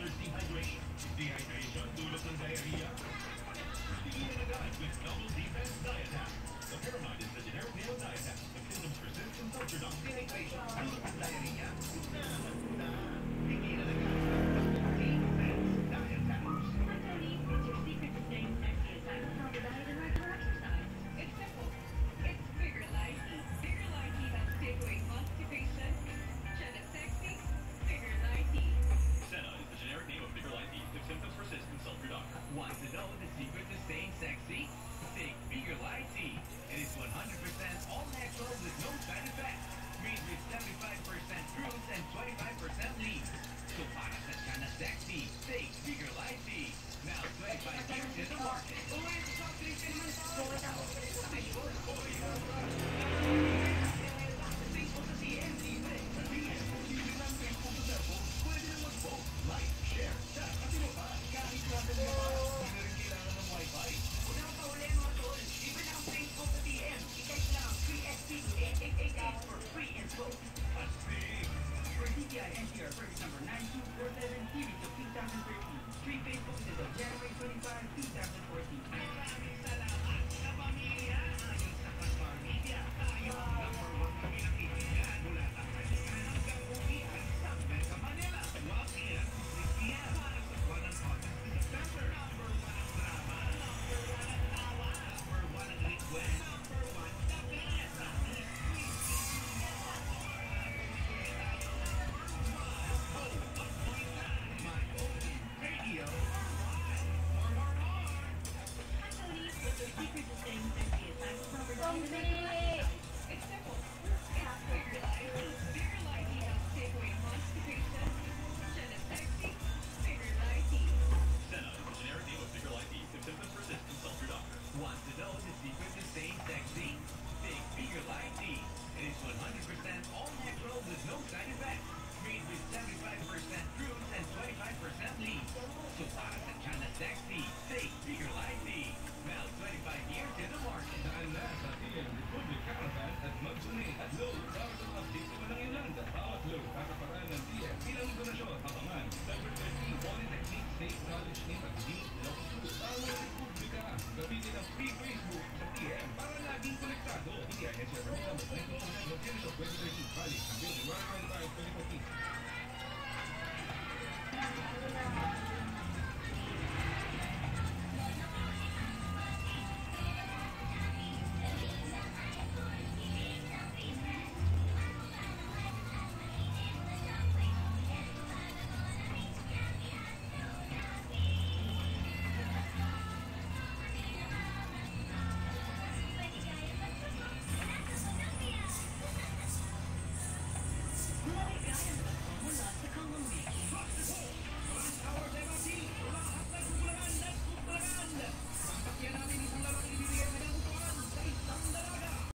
there's dehydration. Dehydration, due to some diarrhea. How do you eat a guy with double defense? Street Facebook is a January